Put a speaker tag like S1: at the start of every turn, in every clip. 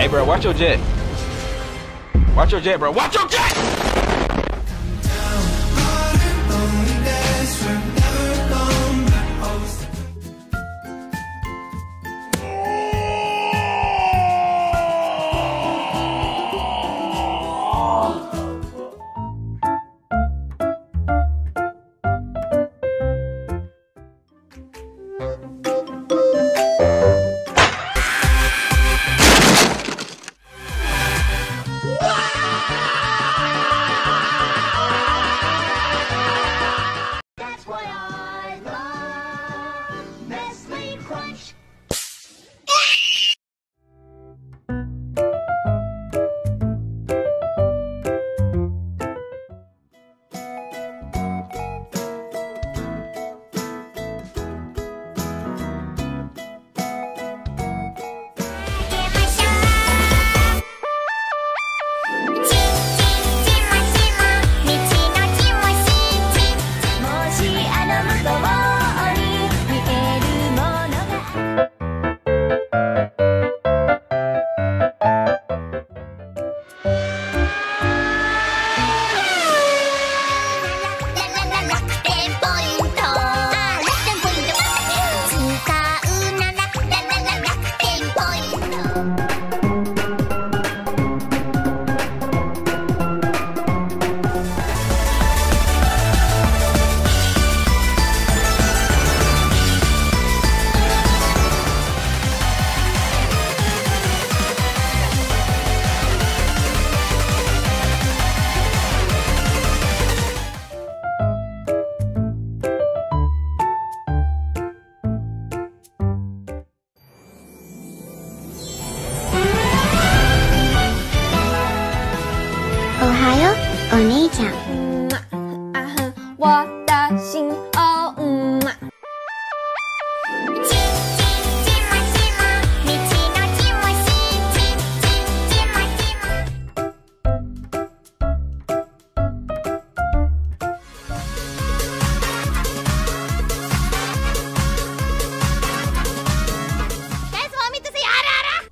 S1: Hey, bro, watch your jet. Watch your jet, bro. Watch your jet!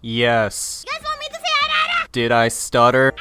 S2: Yes.
S3: You guys want me to say?
S2: Did I stutter?